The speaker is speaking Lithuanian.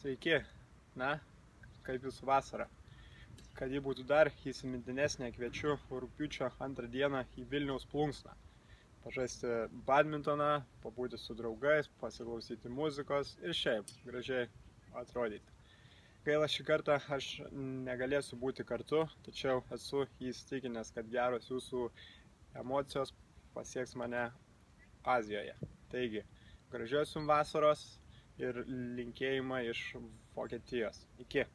Sveiki, na, kaip jūsų vasara. Kad ji būtų dar įsimintinesnė, kviečiu rūpiučio antrą dieną į Vilniaus plunksną. Pažaisti badmintoną, pabūti su draugais, pasiklausyti muzikos ir šiaip gražiai atrodyti. Gaila šį kartą aš negalėsiu būti kartu, tačiau esu įstikinęs, kad geros jūsų emocijos pasieks mane Azijoje. Taigi, gražios jums vasaros ir linkėjimą iš Vokietijos. Iki.